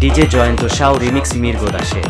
DJ Jayanta Sau remix মির্গো দাসে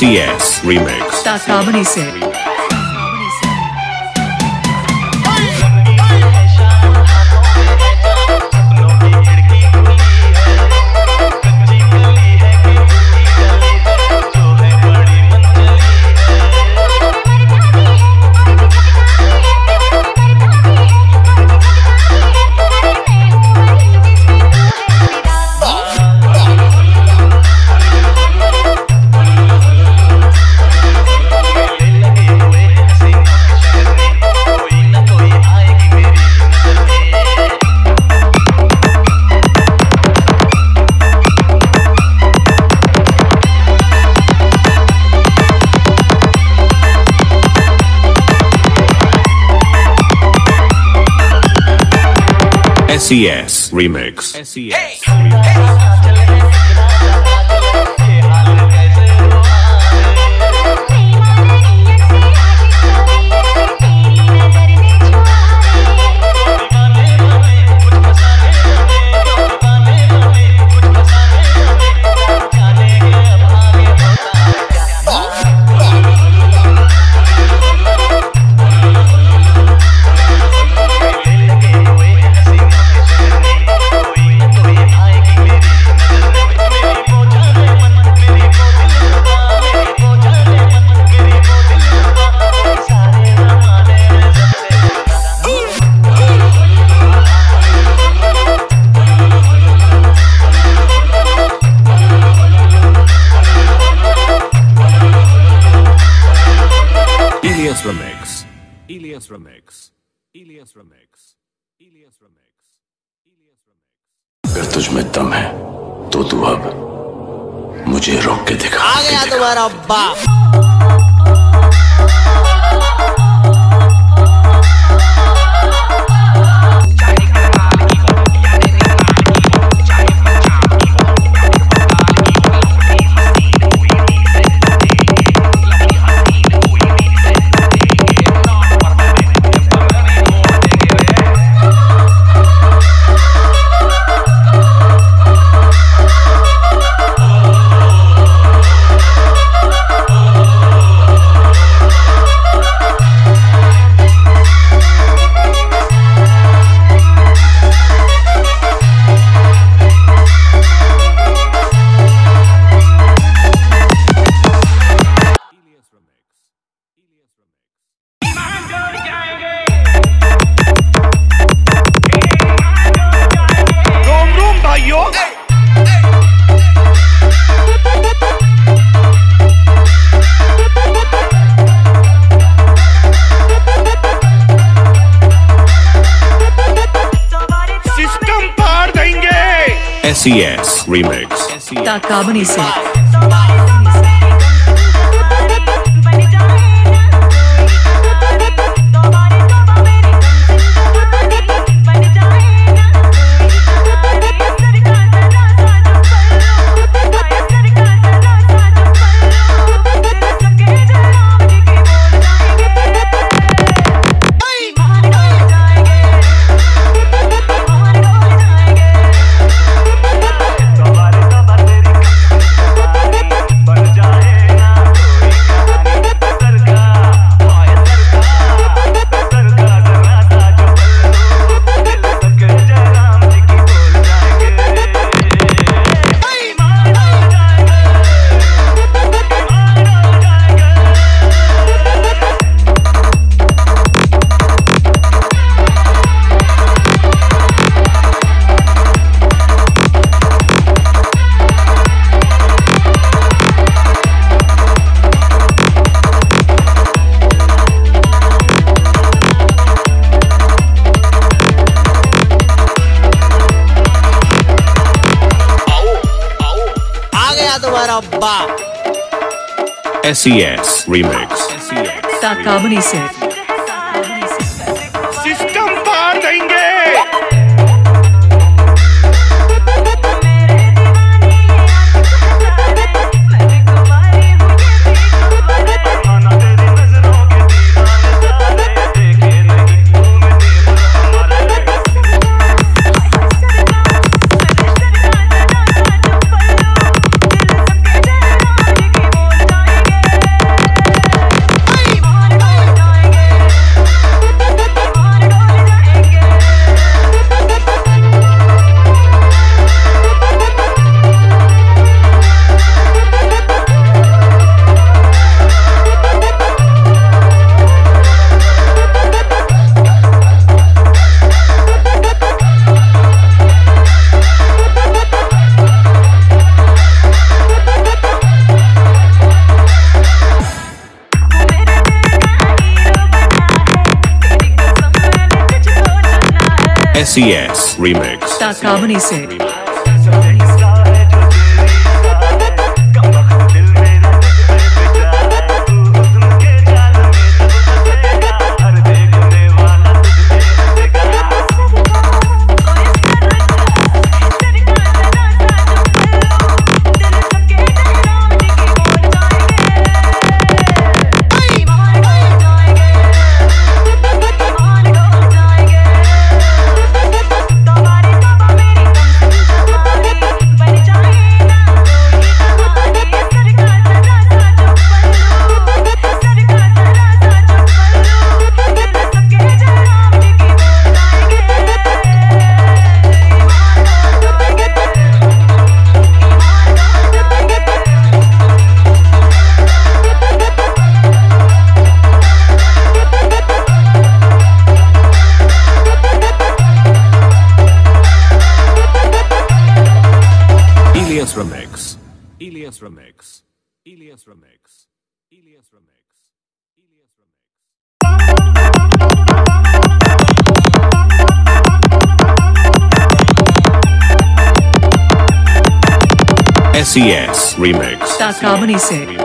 CS Remix. Tata Bani SES Remix. SES. Elias अगर तुझ में दम है तो तू अब मुझे रोक के दिखा। आ गया दोबारा तुम्हारा बाप। SES Remix. SES Remix. Said. SES Remix. Remix. Elias Remix. Elias Remix. Elias Remix. Elias Remix. SES Remix.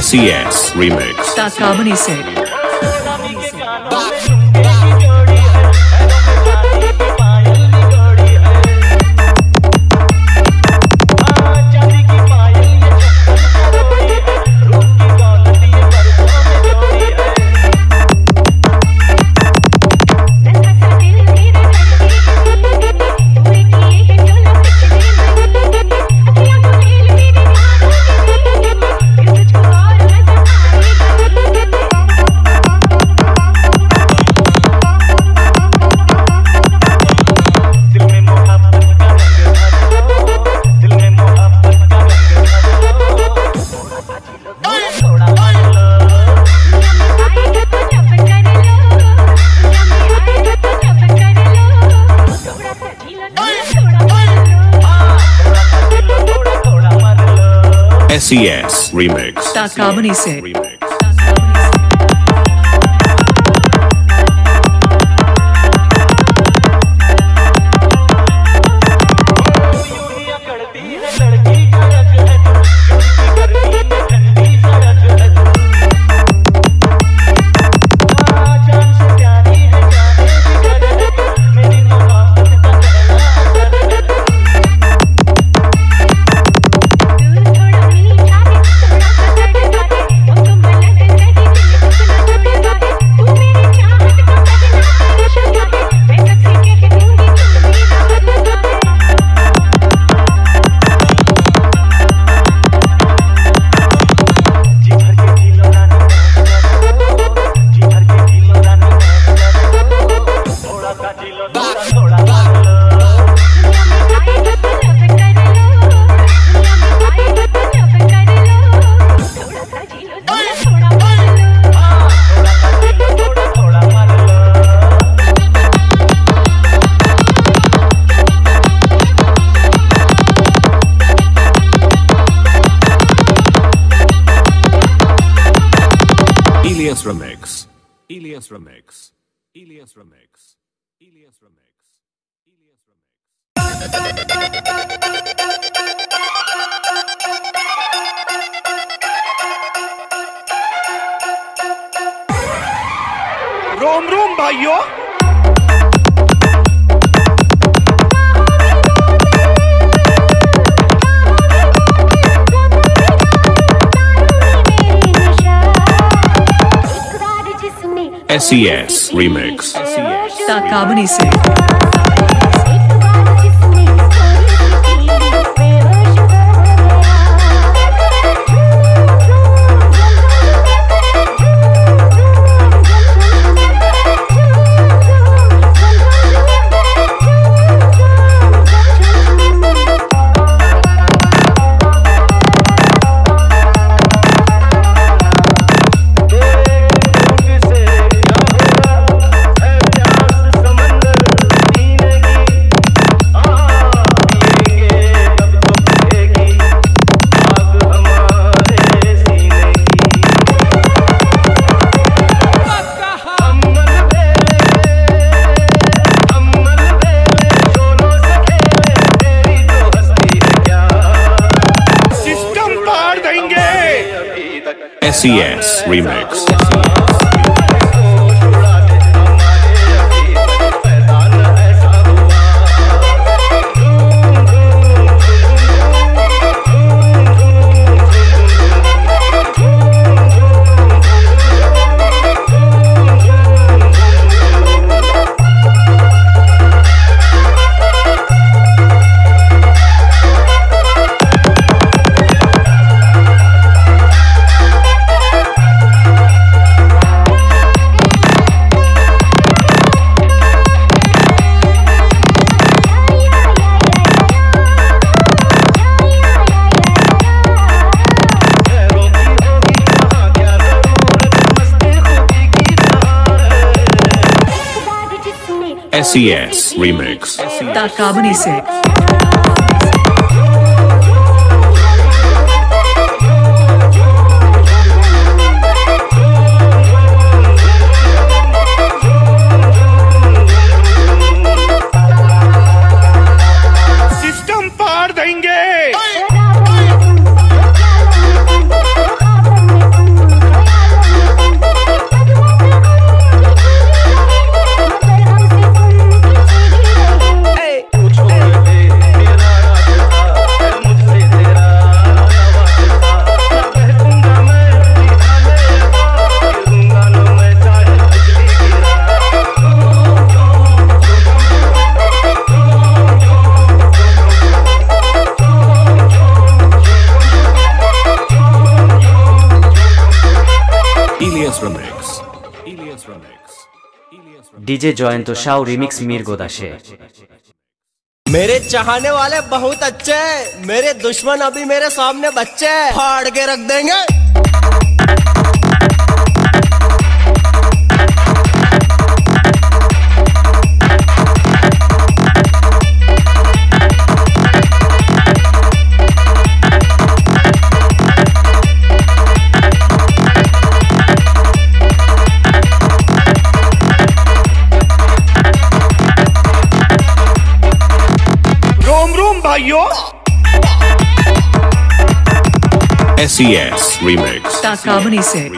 SES Remix. That's how many said. CS Remix. Remix. Remix. Elias Remix. Elias Remix. Elias Remix. Bayo. SES Remix. Takabani se. SES Remix. CS Remix. Ilias Remix. Ilias Remix. DJ join तो Shah remix Mir गोदाशे मेरे चाहने वाले बहुत अच्छे हैं मेरे दुश्मन अभी मेरे सामने बच्चे फाड़ के रख देंगे yo. SES Remix. Remix.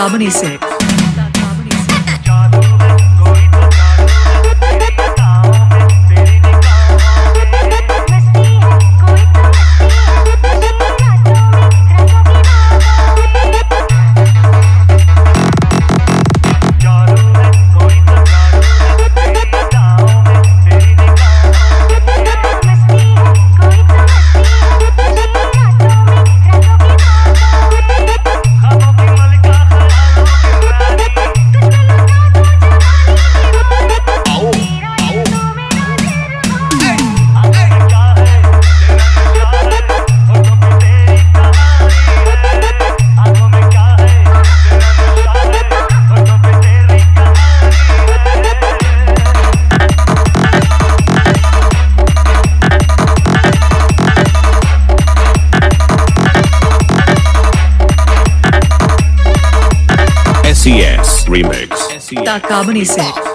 ताकाबनी SES টাকা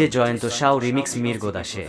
ডিজে জয়ন্ত সাউ রিমিক্স মির্গো দাসে